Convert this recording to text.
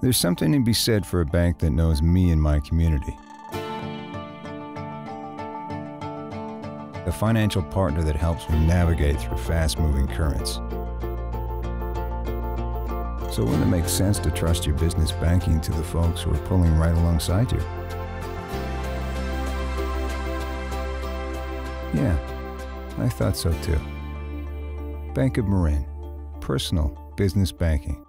There's something to be said for a bank that knows me and my community. A financial partner that helps me navigate through fast moving currents. So, wouldn't it make sense to trust your business banking to the folks who are pulling right alongside you? Yeah, I thought so too. Bank of Marin. Personal business banking.